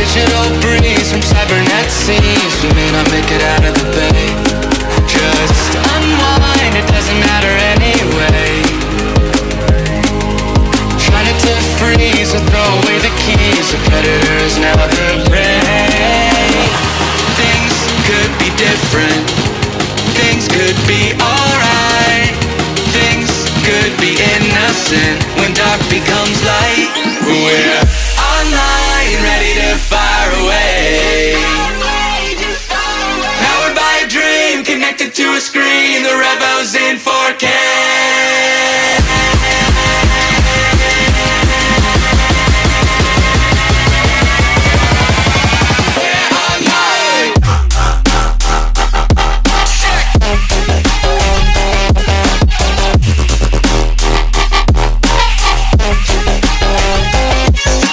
digital breeze from cybernet seas We may not make it out of the bay. Just unwind, it doesn't matter anyway. Trying to freeze or throw away the keys. The predator is now the prey. Things could be different. Things could be alright. Things could be innocent. When dark becomes connected to a screen.